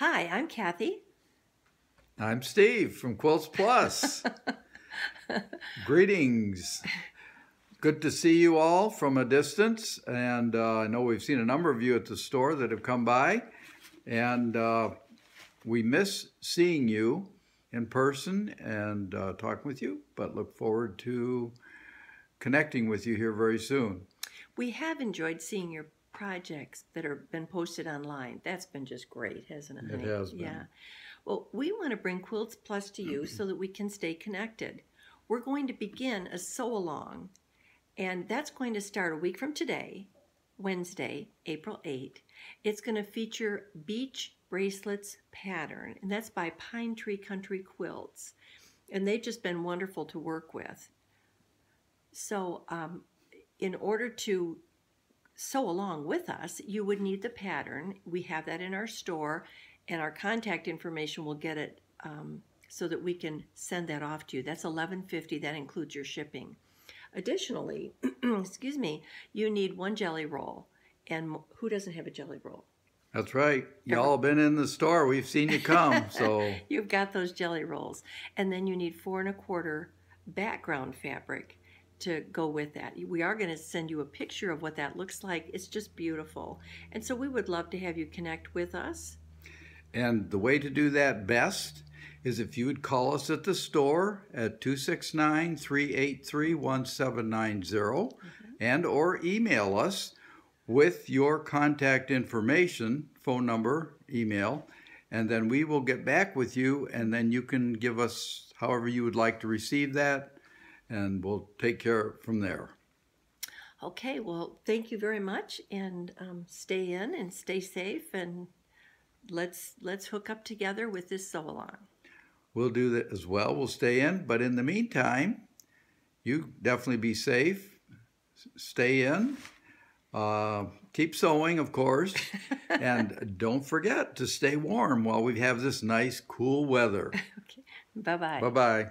Hi, I'm Kathy. I'm Steve from Quilts Plus. Greetings. Good to see you all from a distance. And uh, I know we've seen a number of you at the store that have come by. And uh, we miss seeing you in person and uh, talking with you, but look forward to connecting with you here very soon. We have enjoyed seeing your projects that have been posted online. That's been just great, hasn't it? It honey? has been. Yeah. Well, we want to bring Quilts Plus to you so that we can stay connected. We're going to begin a sew along, and that's going to start a week from today, Wednesday, April 8. It's going to feature beach bracelets pattern, and that's by Pine Tree Country Quilts. And they've just been wonderful to work with. So, um, in order to sew along with us, you would need the pattern. We have that in our store, and our contact information will get it um, so that we can send that off to you. That's eleven fifty. That includes your shipping. Additionally, excuse me, you need one jelly roll. And who doesn't have a jelly roll? That's right. Y'all been in the store. We've seen you come. So You've got those jelly rolls. And then you need four and a quarter background fabric to go with that. We are going to send you a picture of what that looks like. It's just beautiful. And so we would love to have you connect with us. And the way to do that best is if you would call us at the store at 269-383-1790 mm-hmm. and or email us with your contact information, phone number, email, and then we will get back with you and then you can give us however you would like to receive that and we'll take care from there. Okay, well, thank you very much, and um, stay in and stay safe, and let's let's hook up together with this sew along. We'll do that as well. We'll stay in, but in the meantime, you definitely be safe. Stay in. Uh, keep sewing, of course, and don't forget to stay warm while we have this nice, cool weather. Okay, bye bye. Bye bye.